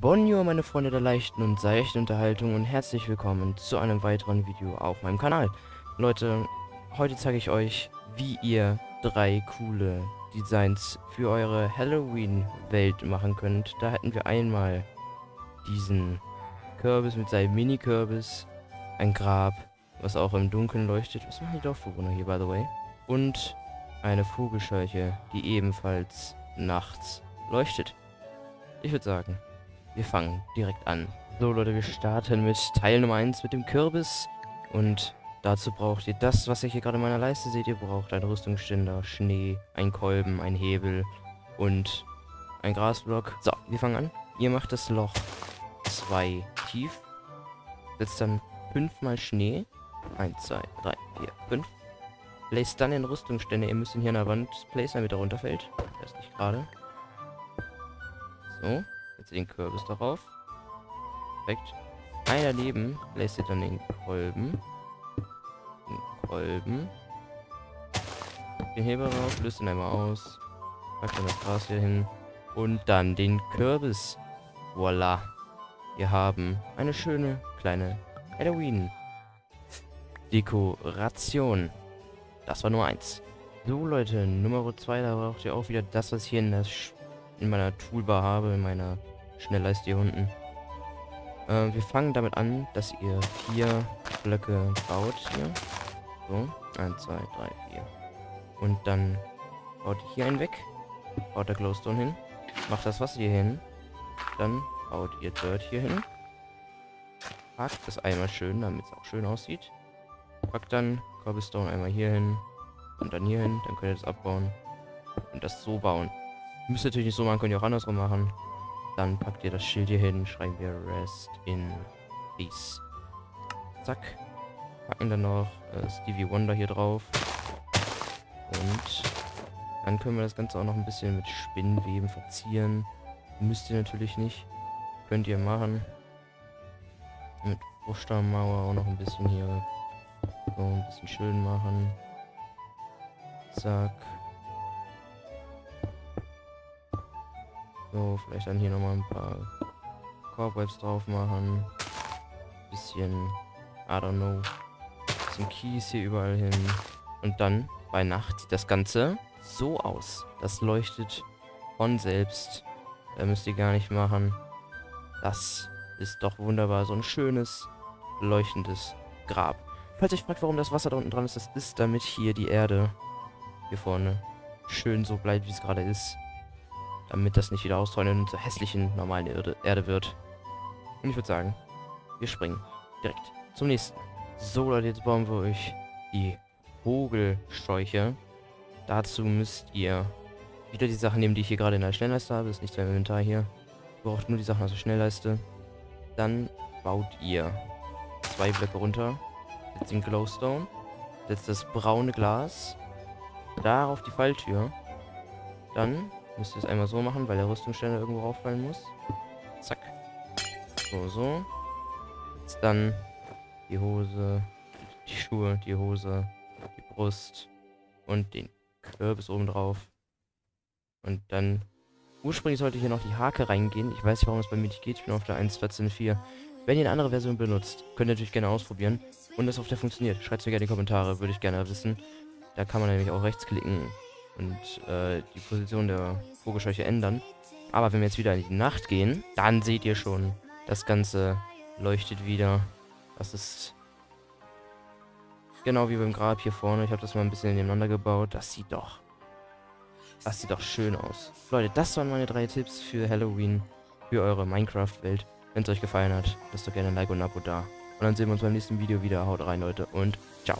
Bonjour meine Freunde der leichten und seichten Unterhaltung und herzlich willkommen zu einem weiteren Video auf meinem Kanal. Leute, heute zeige ich euch, wie ihr drei coole Designs für eure Halloween-Welt machen könnt. Da hätten wir einmal diesen Kürbis mit seinem Mini-Kürbis, ein Grab, was auch im Dunkeln leuchtet. Was machen die Dorfbewohner hier, by the way? Und eine Vogelscheuche, die ebenfalls nachts leuchtet. Ich würde sagen, wir fangen direkt an. So Leute, wir starten mit Teil Nummer 1 mit dem Kürbis. Und dazu braucht ihr das, was ihr hier gerade in meiner Leiste seht. Ihr braucht einen Rüstungsständer, Schnee, einen Kolben, einen Hebel und einen Grasblock. So, wir fangen an. Ihr macht das Loch 2 tief. Setzt dann 5 mal Schnee. 1, 2, 3, 4, 5. Placed dann den Rüstungsständer. Ihr müsst ihn hier an der Wand placen, damit er runterfällt. Der ist nicht gerade. So. Jetzt den Kürbis darauf. Perfekt. Ein daneben lässt ihr dann den Kolben. Den Kolben. Den Hebel rauf, löst ihn einmal aus. Packt dann das Gras hier hin. Und dann den Kürbis. Voila. Wir haben eine schöne kleine Halloween. Dekoration. Das war nur eins. So Leute, Nummer 2, da braucht ihr auch wieder das, was ich hier in, in meiner Toolbar habe, in meiner Schnellleiste hier unten. Äh, wir fangen damit an, dass ihr vier Blöcke baut hier. So, 1, 2, 3, 4. Und dann baut ihr hier einen weg. Baut der Glowstone hin. Macht das Wasser hier hin. Dann baut ihr Dirt hier hin. Packt das einmal schön, damit es auch schön aussieht. Packt dann Cobblestone einmal hier hin. Und dann hier hin. Dann könnt ihr das abbauen. Und das so bauen. Müsst ihr natürlich nicht so machen, könnt ihr auch andersrum machen. Dann packt ihr das Schild hier hin, schreiben wir Rest in Peace. Zack. Packen dann noch äh, Stevie Wonder hier drauf. Und dann können wir das Ganze auch noch ein bisschen mit Spinnweben verzieren. Müsst ihr natürlich nicht. Könnt ihr machen. Mit Bruchsteinmauer auch noch ein bisschen hier so ein bisschen schön machen. Zack. So, vielleicht dann hier nochmal ein paar Cobwebs drauf machen. Bisschen, I don't know, bisschen Kies hier überall hin. Und dann, bei Nacht, sieht das Ganze so aus. Das leuchtet von selbst. Da müsst ihr gar nicht machen. Das ist doch wunderbar. So ein schönes, leuchtendes Grab. Falls ihr euch fragt, warum das Wasser da unten dran ist, das ist, damit hier die Erde hier vorne schön so bleibt, wie es gerade ist damit das nicht wieder austreuen und zur hässlichen normalen Erde, Erde wird. Und ich würde sagen, wir springen direkt zum nächsten. So Leute, jetzt bauen wir euch die Vogelscheuche. Dazu müsst ihr wieder die Sachen nehmen, die ich hier gerade in der Schnellleiste habe. Das ist nicht im Inventar hier. Ihr braucht nur die Sachen aus der Schnellleiste. Dann baut ihr zwei Blöcke runter. Setzt den Glowstone. Setzt das braune Glas. Darauf die Falltür. Dann Müsst ihr es einmal so machen, weil der Rüstungsständer irgendwo auffallen muss. Zack. So, so. Jetzt dann die Hose, die Schuhe, die Hose, die Brust und den Kürbis oben drauf. Und dann... Ursprünglich sollte hier noch die Hake reingehen. Ich weiß nicht, warum es bei mir nicht geht. Ich bin auf der 1.14.4. Wenn ihr eine andere Version benutzt, könnt ihr natürlich gerne ausprobieren. Und es auf der funktioniert. Schreibt es mir gerne in die Kommentare, würde ich gerne wissen. Da kann man nämlich auch rechtsklicken und äh, die Position der Vogelscheuche ändern. Aber wenn wir jetzt wieder in die Nacht gehen, dann seht ihr schon, das Ganze leuchtet wieder. Das ist genau wie beim Grab hier vorne. Ich habe das mal ein bisschen nebeneinander gebaut. Das sieht doch, das sieht doch schön aus. Leute, das waren meine drei Tipps für Halloween, für eure Minecraft-Welt. Wenn es euch gefallen hat, lasst doch gerne ein Like und ein Abo da. Und dann sehen wir uns beim nächsten Video wieder. Haut rein, Leute, und ciao.